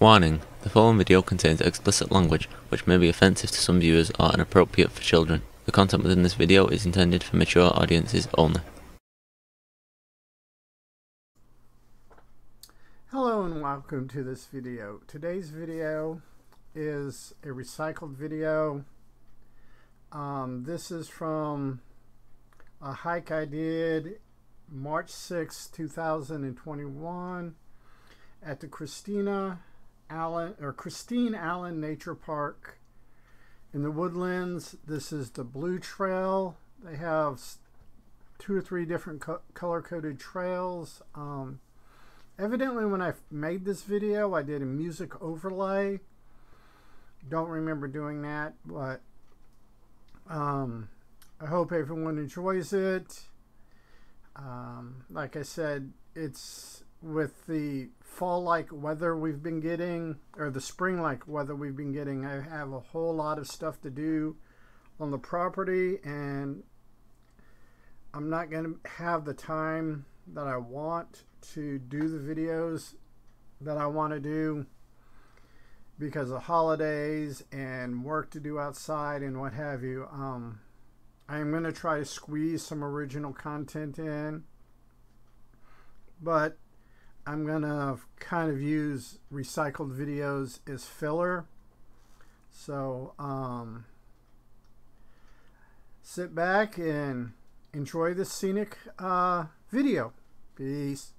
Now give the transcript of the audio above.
Warning: The following video contains explicit language which may be offensive to some viewers or inappropriate for children. The content within this video is intended for mature audiences only. Hello and welcome to this video. Today's video is a recycled video. Um, this is from a hike I did March 6, 2021 at the Christina Allen or Christine Allen Nature Park in the Woodlands. This is the Blue Trail. They have two or three different co color coded trails. Um, evidently, when I made this video, I did a music overlay. Don't remember doing that, but um, I hope everyone enjoys it. Um, like I said, it's with the fall-like weather we've been getting, or the spring-like weather we've been getting. I have a whole lot of stuff to do on the property, and I'm not going to have the time that I want to do the videos that I want to do because of holidays and work to do outside and what have you. Um, I'm going to try to squeeze some original content in, but I'm to kind of use recycled videos as filler. So, um, sit back and enjoy this scenic uh, video. Peace.